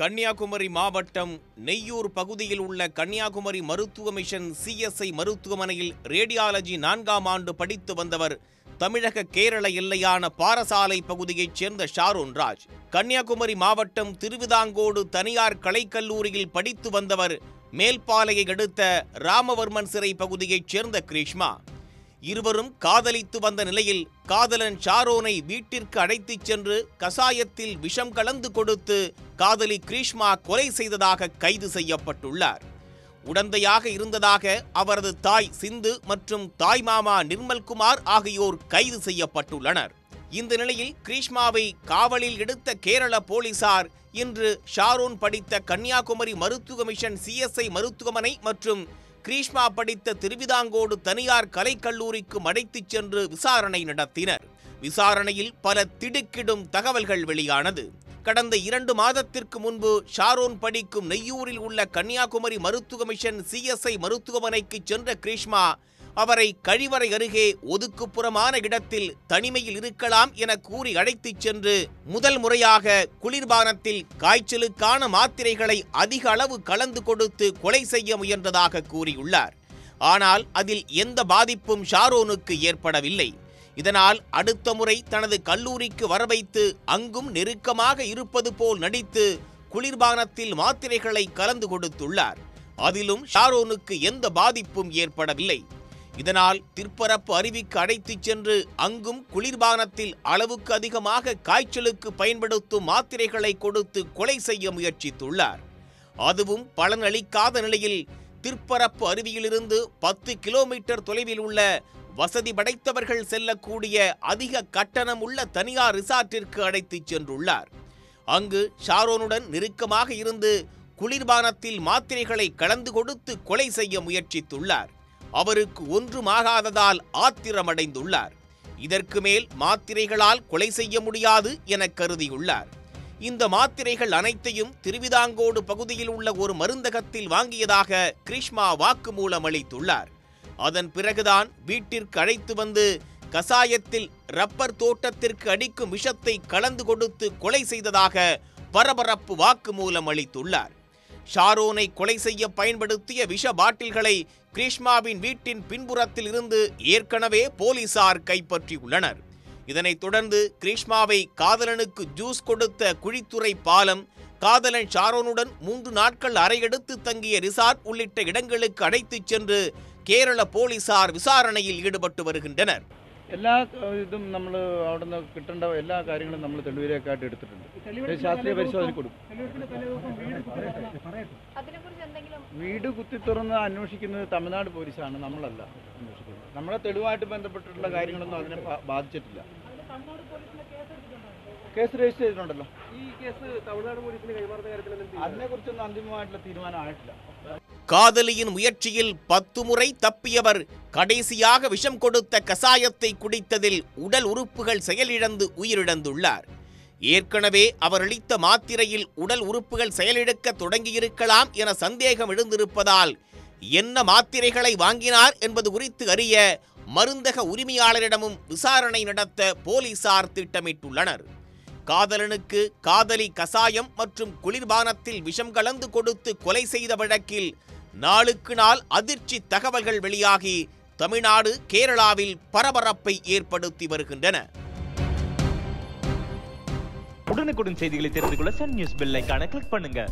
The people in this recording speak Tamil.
கன்னியாகுமரி மாவட்டம் நெய்யூர் பகுதியில் உள்ள கன்னியாகுமரி மருத்துவ மிஷன் சிஎஸ்ஐ மருத்துவமனையில் ரேடியாலஜி நான்காம் ஆண்டு படித்து வந்தவர் தமிழக கேரள எல்லையான பாரசாலை பகுதியைச் சேர்ந்த ஷாரோன் ராஜ். கன்னியாகுமரி மாவட்டம் திருவிதாங்கோடு தனியார் கலைக்கல்லூரியில் படித்து வந்தவர் மேல்பாலையை அடுத்த ராமவர்மன் சிறை பகுதியைச் சேர்ந்த கிரீஷ்மா. இருவரும் காதலித்து வந்த நிலையில் காதலன் ஷாரோனை வீட்டிற்கு அழைத்துச் சென்று கசாயத்தில் விஷம் கலந்து கொடுத்து காதலி கிரீஷ்மா கொலை செய்ததாக கைது செய்யப்பட்டுள்ளார். உடந்தையாக இருந்ததாக அவரது தாய் சிந்து மற்றும் தாய் மாமா நிர்மல்குமார் ஆகியோர் கைது செய்யப்பட்டுள்ளனர். இந்த நிலையில் கிரீஷ்மாவை காவலில் எடுத்த கேரள போலீசார் இன்று ஷாரோன் படித்த கன்னியாகுமரி மருத்துவ மிஷன் சிஎஸ்ஐ மருத்துவமனை மற்றும் கிரீஷ்மா படித்த திருவிதாங்கோடு தனியார் கலைக்கல்லூரிக்கு அழைத்துச் சென்று விசாரணை நடத்தினர். விசாரணையில் பல திடுக்கிடும் தகவல்கள் வெளியானது. கடந்த இரண்டு மாதத்திற்கு முன்பு ஷாரோன் படிக்கும் நெய்யூரில் உள்ள கன்னியாகுமரி மருத்துவ மிஷன் சிஎஸ்ஐ மருத்துவமனைக்கு சென்ற கிரீஷ்மா அவரை கழிவறை அருகே ஒதுக்குப்புறமான இடத்தில் தனிமையில் இருக்கலாம் என கூறி அழைத்துச் சென்று முதல் முறையாக குளிர்பானத்தில் காய்ச்சலுக்கான மாத்திரைகளை அதிக அளவு கலந்து கொடுத்து கொலை செய்ய முயன்றதாக கூறியுள்ளார். ஆனால் அதில் எந்த பாதிப்பும் ஷாரோனுக்கு ஏற்படவில்லை. இதனால் அடுத்த முறை தனது கல்லூரிக்கு வரவைத்து அங்கும் நெருக்கமாக இருப்பது போல் நடித்து குளிர்பானத்தில் மாத்திரைகளை கலந்து கொடுத்துள்ளார். அதிலும் ஷாரோனுக்கு எந்த பாதிப்பும் ஏற்படவில்லை. இதனால் திற்பரப்பு அருவிக்கு அழைத்துச் சென்று அங்கும் குளிர்பானத்தில் அளவுக்கு அதிகமாக காய்ச்சலுக்கு பயன்படுத்தும் மாத்திரைகளை கொடுத்து கொலை செய்ய முயற்சித்துள்ளார். அதுவும் பலனளிக்காத நிலையில் திற்பரப்பு அருவியிலிருந்து பத்து கிலோமீட்டர் தொலைவில் உள்ள வசதி படைத்தவர்கள் செல்லக்கூடிய அதிக கட்டணம் உள்ள தனியார் ரிசார்ட்டிற்கு அழைத்துச் சென்றுள்ளார். அங்கு ஷாரோனுடன் நெருக்கமாக இருந்து குளிர்பானத்தில் மாத்திரைகளை கலந்து கொடுத்து கொலை செய்ய முயற்சித்துள்ளார். அவருக்கு ஒன்றுமாகாததால் ஆத்திரமடைந்துள்ளார். இதற்கு மேல் மாத்திரைகளால் கொலை செய்ய முடியாது என கருதியுள்ளார். இந்த மாத்திரைகள் அனைத்தையும் திருவிதாங்கோடு பகுதியில் உள்ள ஒரு மருந்தகத்தில் வாங்கியதாக கிருஷ்மா வாக்குமூலம் அளித்துள்ளார். அதன் பிறகுதான் வீட்டிற்கு அழைத்து வந்து கசாயத்தில் ரப்பர் தோட்டத்திற்கு அடிக்கும் விஷத்தை கலந்து கொடுத்து கொலை செய்ததாக பரபரப்பு வாக்குமூலம் அளித்துள்ளார். ஷாரோனை கொலை செய்ய பயன்படுத்திய விஷ பாட்டில்களை கிரீஷ்மாவின் வீட்டின் பின்புறத்தில் இருந்து ஏற்கனவே போலீசார் கைப்பற்றியுள்ளனர். இதனைத் தொடர்ந்து கிரீஷ்மாவை காதலனுக்கு ஜூஸ் கொடுத்த குழித்துறை பாலம் காதலன் ஷாரோனுடன் மூன்று நாட்கள் அறையெடுத்து தங்கிய ரிசார்ட் உள்ளிட்ட இடங்களுக்கு அழைத்துச் சென்று கேரள போலீசார் விசாரணையில் ஈடுபட்டு வருகின்றனர். എല്ലാ ഇതും നമ്മൾ അവിടെ നിന്ന് കിട്ടേണ്ട എല്ലാ കാര്യങ്ങളും നമ്മൾ തെളിവിലേക്കായിട്ട് എടുത്തിട്ടുണ്ട്. ശാസ്ത്രീയ പരിശോധന കൊടുക്കും. അതിനെക്കുറിച്ച് എന്തെങ്കിലും വീട് കുത്തി തുറന്ന് അന്വേഷിക്കുന്നത് തമിഴ്നാട് പോലീസാണ് നമ്മളല്ല അന്വേഷിക്കുന്നത്. നമ്മളെ തെളിവായിട്ട് ബന്ധപ്പെട്ടിട്ടുള്ള കാര്യങ്ങളൊന്നും അതിനെ ബാധിച്ചിട്ടില്ല. കേസ് രജിസ്റ്റർ ചെയ്തിട്ടുണ്ടല്ലോ. ഈ കേസ് തമിഴ്നാട് പോലീസിന് കൈമാറുന്ന കാര്യത്തിൽ എന്ത് അതിനെക്കുറിച്ചൊന്നും അന്തിമമായിട്ടുള്ള തീരുമാനം ആയിട്ടില്ല காதலியின் முயற்சியில் பத்து முறை தப்பியவர் கடைசியாக விஷம் கொடுத்த கசாயத்தை குடித்ததில் உடல் உறுப்புகள் செயலிழந்து உயிரிழந்துள்ளார். ஏற்கனவே அவர் அளித்த மாத்திரையில் உடல் உறுப்புகள் செயலிழக்க தொடங்கியிருக்கலாம் என சந்தேகம் எழுந்திருப்பதால் என்ன மாத்திரைகளை வாங்கினார் என்பது குறித்து அறிய மருந்தக உரிமையாளரிடமும் விசாரணை நடத்த போலீசார் திட்டமிட்டுள்ளனர். காதலனுக்கு காதலி கசாயம் மற்றும் குளிர்பானத்தில் விஷம் கலந்து கொடுத்து கொலை செய்த வழக்கில் நாளுக்கு நாள் அதிர்ச்சி தகவல்கள் வெளியாகி தமிழ்நாடு கேரளாவில் பரபரப்பை ஏற்படுத்தி வருகின்றன. உடனுக்குடன் செய்திகளை தெரிந்து கொள்ள சன் நியூஸ் பெல் கிளிக் பண்ணுங்க.